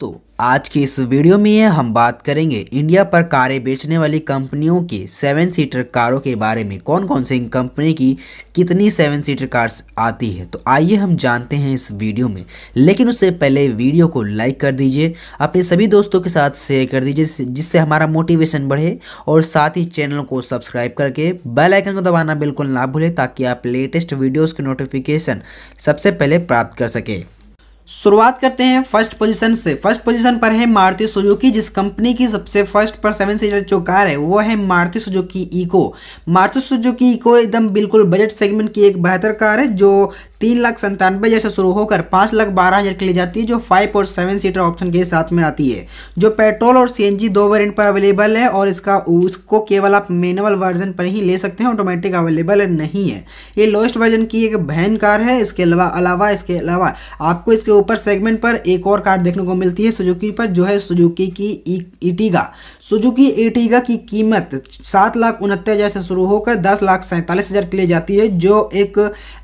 दोस्तों, आज की इस वीडियो में हम बात करेंगे इंडिया पर कारें बेचने वाली कंपनियों की सेवन सीटर कारों के बारे में। कौन कौन से कंपनी की कितनी सेवन सीटर कार्स आती है? तो आइए हम जानते हैं इस वीडियो में। लेकिन उससे पहले वीडियो को लाइक कर दीजिए, अपने सभी दोस्तों के साथ शेयर कर दीजिए जिससे हमारा मोटिवेशन बढ़े और साथ ही चैनल को सब्सक्राइब करके बेल आइकन को दबाना बिल्कुल ना भूलें, ताकि आप लेटेस्ट वीडियोज़ की नोटिफिकेशन सबसे पहले प्राप्त कर सकें। शुरुआत करते हैं फ़र्स्ट पोजीशन से। फ़र्स्ट पोजीशन पर है मारुति सुजुकी, जिस कंपनी की सबसे फ़र्स्ट पर सेवन सीटर जो कार है, वो है Maruti Suzuki Eeco. Maruti Suzuki Eeco एकदम बिल्कुल बजट सेगमेंट की एक बेहतर कार है, जो तीन लाख संतानवे हज़ार से शुरू होकर पाँच लाख बारह हज़ार के लिए जाती है, जो फाइव और सेवन सीटर ऑप्शन के साथ में आती है। जो पेट्रोल और सीएनजी दो वेरिएंट पर अवेलेबल है और इसका उसको केवल आप मैनुअल वर्जन पर ही ले सकते हैं ऑटोमेटिक अवेलेबल नहीं है। ये लोएस्ट वर्जन की एक बहन कार है, इसके अलावा अलावा, इसके अलावा आपको इसके ऊपर सेगमेंट पर एक और कार देखने को मिलती है सुजुकी पर, जो है सुजुकी की इटीगा सुजुकी इटीगा की कीमत सात लाख उनहत्तर हज़ार से शुरू होकर दस लाख सैंतालीस हज़ार के लिए जाती है, जो एक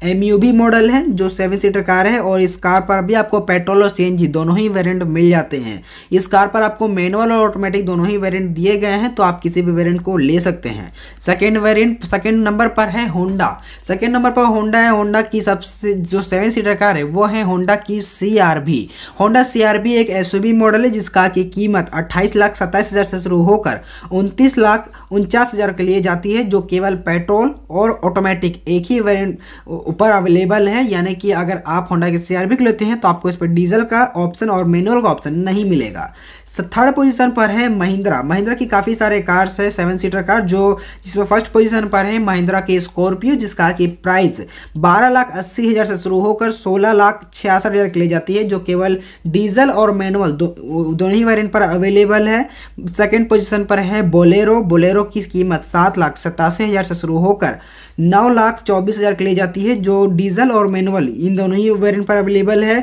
एम मॉडल मॉडल है, जो सेवन सीटर कार है और इस कार पर भी आपको पेट्रोल और सीएनजी दोनों ही वेरिएंट मिल जाते हैं। इस कार पर आपको मैनुअल और ऑटोमेटिक दोनों ही वेरिएंट दिए गए हैं तो आप किसी भी वेरिएंट को ले सकते हैं। सेकेंड वेरिएंट सेकेंड नंबर पर है होंडा सेकेंड नंबर पर होंडा है। होंडा की सबसे, जो सेवन सीटर कार है, वो है होंडा की सी होंडा सी एक एस मॉडल है, जिस कार की कीमत अट्ठाईस लाख सत्ताईस हज़ार से शुरू होकर उनतीस लाख उनचास हज़ार के लिए जाती है, जो केवल पेट्रोल और ऑटोमेटिक एक ही वेरिएंट ऊपर अवेलेबल है। है यानी कि अगर आप होंडा के सी लेते हैं तो आपको इस पर डीजल का ऑप्शन और मैनुअल का ऑप्शन नहीं मिलेगा। थर्ड पोजीशन पर है महिंद्रा महिंद्रा की काफ़ी सारे कार्स है सेवन सीटर कार जो जिसमें फ़र्स्ट पोजीशन पर है महिंद्रा की स्कॉर्पियो जिस कार की प्राइस बारह लाख अस्सी हज़ार से शुरू होकर सोलह लाख छियासठ हज़ार के लिए जाती है जो केवल डीजल और मैनुअल दो, दोनों ही वेरियंट पर अवेलेबल है। सेकेंड पोजिशन पर है बोलेरो बोलेरो की कीमत सात लाख सतासी हज़ार से शुरू होकर नौ लाख चौबीस हज़ार के लिए जाती है जो डीजल और मैनुअल, इन दोनों ही वेरिएंट पर अवेलेबल है।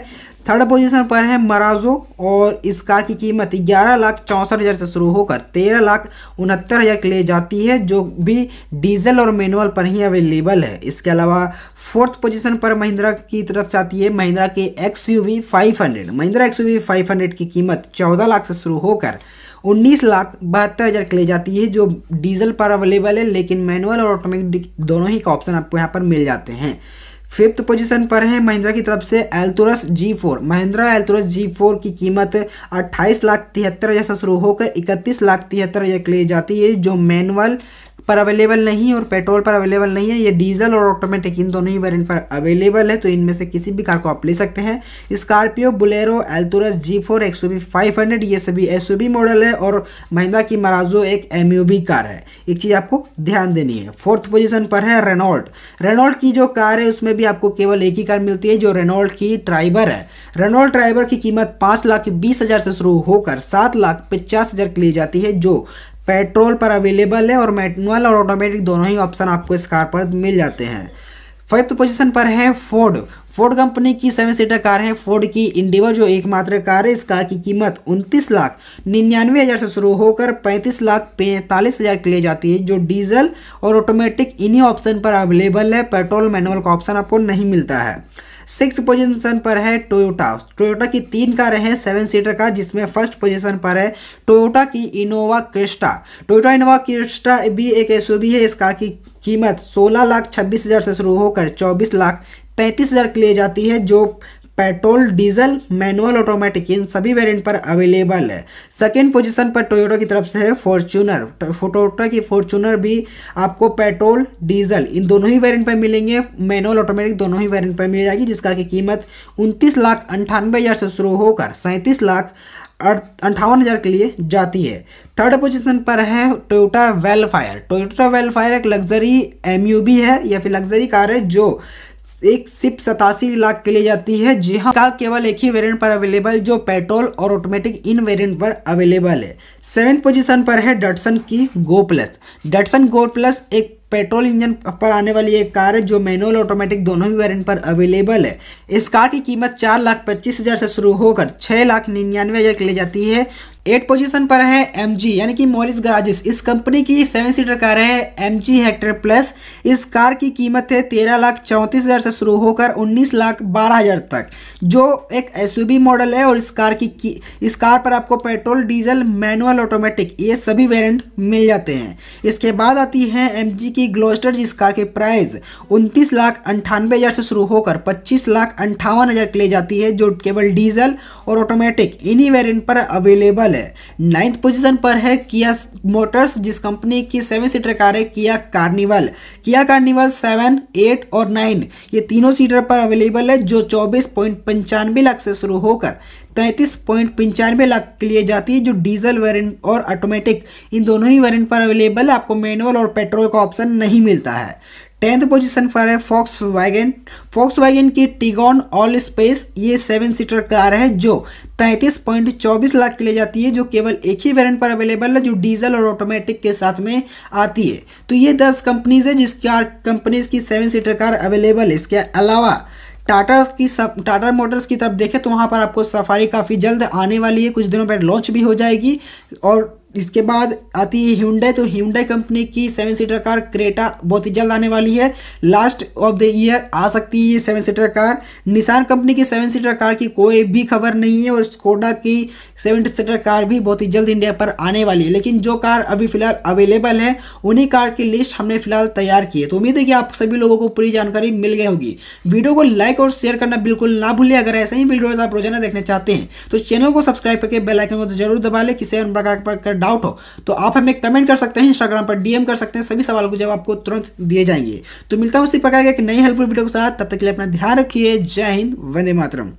थर्ड पोजीशन पर है मराजो और इस कार की कीमत ग्यारह लाख चौंसठ हज़ार से शुरू होकर तेरह लाख उनहत्तर हज़ार के लिए जाती है, जो भी डीजल और मैनुअल पर ही अवेलेबल है। इसके अलावा फोर्थ पोजीशन पर महिंद्रा की तरफ़ से आती है महिंद्रा के X U V five hundred Mahindra X U V five hundred की कीमत चौदह लाख से शुरू होकर उन्नीस लाख बहत्तर हज़ार के लिए जाती है, जो डीजल पर अवेलेबल है, लेकिन मैनुअल और ऑटोमेटिक दोनों ही का ऑप्शन आपको यहाँ पर मिल जाते हैं। फिफ्थ पोजीशन पर है महिंद्रा की तरफ़ से Alturas G four Mahindra Alturas G four की कीमत अट्ठाईस लाख तिहत्तर हज़ार से शुरू होकर इकतीस लाख तिहत्तर हज़ार के लिए जाती है, जो मैनुअल पर अवेलेबल नहीं और पेट्रोल पर अवेलेबल नहीं है, ये डीजल और ऑटोमेटिक इन दोनों ही वेरिएंट पर अवेलेबल है तो इनमें से किसी भी कार को आप ले सकते हैं। Scorpio Bolero Alturas G four X five hundred ये सभी एस मॉडल है और महिंदा की मराजो एक एम कार है। एक चीज़ आपको ध्यान देनी है फोर्थ पोजिशन पर है रेनॉल्ट रेनॉल्ट की जो कार है, उसमें भी आपको केवल एक ही कार मिलती है, जो रेनॉल्ट की ट्राइबर है। रेनॉल्ट ट्राइबर की कीमत पाँच लाख बीस हज़ार से शुरू होकर सात लाख पचास हज़ार के लिए जाती है, जो पेट्रोल पर अवेलेबल है और मैनुअल और ऑटोमेटिक दोनों ही ऑप्शन आपको इस कार पर मिल जाते हैं। फिफ्थ पोजीशन पर है फोर्ड फोर्ड कंपनी की सेवन सीटर कार है। फोर्ड की इंडिवर जो एकमात्र कार है इस कार की कीमत उनतीस लाख निन्यानवे हज़ार से शुरू होकर पैंतीस लाख पैंतालीस हज़ार के लिए जाती है, जो डीजल और ऑटोमेटिक इन्हीं ऑप्शन पर अवेलेबल है। पेट्रोल मैनुअल का ऑप्शन आपको नहीं मिलता है। सिक्स पोजीशन पर है टोयोटा टोयोटा की तीन कार हैं, सेवन सीटर कार जिसमें फ़र्स्ट पोजीशन पर है टोयोटा की Innova Crysta Toyota Innova Crysta भी एक एस है, इस कार की कीमत सोलह लाख छब्बीस हज़ार से शुरू होकर चौबीस लाख तैंतीस हज़ार के लिए जाती है, जो पेट्रोल, डीजल, मैनुअल, ऑटोमेटिक, इन सभी वेरिएंट पर अवेलेबल है। सेकेंड पोजीशन पर टोयोटा की तरफ़ से है फॉर्चूनर टोयोटा की फॉर्चूनर भी आपको पेट्रोल, डीजल, इन दोनों ही वेरिएंट पर मिलेंगे। मैनुअल, ऑटोमेटिक दोनों ही वेरिएंट पर मिल जाएगी, जिसका की कीमत उनतीस लाख अंठानवे हज़ार से शुरू होकर सैंतीस लाख अंठावन हज़ार के लिए जाती है। थर्ड पोजीशन पर है टोयोटा वेलफायर टोयोटा वेलफायर एक लग्जरी एम है, या फिर लग्जरी कार है, जो एक सिप सतासी लाख के लिए जाती है जी हाँ कार केवल एक ही वेरिएंट पर अवेलेबल जो पेट्रोल और ऑटोमेटिक इन वेरिएंट पर अवेलेबल है। सेवेंथ पोजीशन पर है डटसन की Go Plus Datsun Go Plus एक पेट्रोल इंजन पर आने वाली एक कार है जो मैनुअल ऑटोमेटिक दोनों ही वेरिएंट पर अवेलेबल है। इस कार की कीमत चार लाख पच्चीस हज़ार से शुरू होकर छः लाख निन्यानवे हज़ार की ली जाती है। एट पोजीशन पर है एम जी यानी कि मॉरिस गराजिस। इस कंपनी की सेवन सीटर कार है एम जी हेक्टर प्लस इस कार की कीमत है तेरह लाख चौंतीस हज़ार से शुरू होकर उन्नीस लाख बारह हज़ार तक जो एक एस मॉडल है और इस कार की, की इस कार पर आपको पेट्रोल डीजल मैनुअल ऑटोमेटिक ये सभी वेरिएंट मिल जाते हैं। इसके बाद आती है एम की ग्लोस्टर जिस कार की प्राइस उनतीस लाख अंठानवे हज़ार से शुरू होकर पच्चीस लाख अंठावन हज़ार की ली जाती है, जो केवल डीजल और ऑटोमेटिक इन्हीं वेरियंट पर अवेलेबल है। नाइन्थ पोजीशन पर है किया मोटर्स जिस कंपनी की सेवन सीटर कार है Kia Carnival Kia Carnival seven eight और नाइन ये तीनों सीटर पर अवेलेबल है, जो चौबीस लाख से शुरू होकर तैंतीस पॉइंट पंचानवे लाख के लिए जाती है, जो डीजल वेरिएंट और ऑटोमेटिक, इन दोनों ही वेरिएंट पर अवेलेबल आपको मैनुअल और पेट्रोल का ऑप्शन नहीं मिलता है। टेंथ पोजीशन पर है फॉक्स वैगन फॉक्स वैगन की टिगॉन ऑल स्पेस ये सेवन सीटर कार है, जो तैंतीस पॉइंट चौबीस लाख के लिए जाती है, जो केवल एक ही वेरिएंट पर अवेलेबल है, जो डीजल और ऑटोमेटिक के साथ में आती है। तो ये दस कंपनीज़ है, जिसकी कंपनीज़ की सेवन सीटर कार अवेलेबल है। इसके अलावा टाटा की सब, टाटा मोटर्स की तरफ़ देखें तो वहाँ पर आपको सफारी काफ़ी जल्द आने वाली है। कुछ दिनों पर लॉन्च भी हो जाएगी और इसके बाद आती है ह्यूंडई तो ह्यूंडई कंपनी की सेवन सीटर कार क्रेटा बहुत ही जल्द आने वाली है। लास्ट ऑफ़ द ईयर आ सकती है ये seven seater car Nissan company की सेवन सीटर कार की कोई भी खबर नहीं है और स्कोडा की सेवन सीटर कार भी बहुत ही जल्द इंडिया पर आने वाली है। लेकिन जो कार अभी फ़िलहाल अवेलेबल है, उन्हीं कार की लिस्ट हमने फ़िलहाल तैयार की है। तो उम्मीद है कि आप सभी लोगों को पूरी जानकारी मिल गई होगी। वीडियो को लाइक और शेयर करना बिल्कुल ना भूलिए। अगर ऐसे ही वीडियो आप रोज़ाना देखना चाहते हैं तो चैनल को सब्सक्राइब करके बेलाइकन को ज़रूर दबा लें। किसी प्रकार का डाउट हो तो आप हमें कमेंट कर सकते हैं इंस्टाग्राम पर डीएम कर सकते हैं, सभी सवाल को जवाब आपको तुरंत दिए जाएँगे। तो मिलता हूँ उसी प्रकार के एक नई हेल्पफुल वीडियो के साथ, तब तक के लिए अपना ध्यान रखिए। जय हिंद, वंदे मातरम।